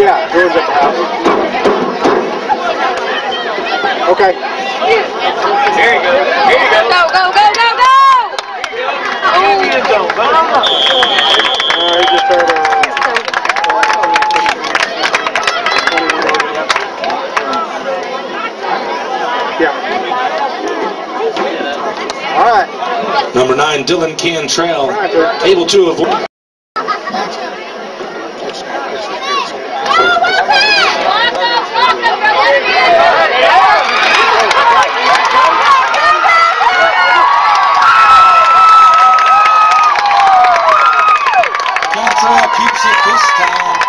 Yeah, doors at the house. Okay. Here you go. Here you go. Go, go, go, go, go! Indian zone. Come on. He just started. Yeah. All right. Number nine, Dylan Cantrell, All right, able to avoid. this time.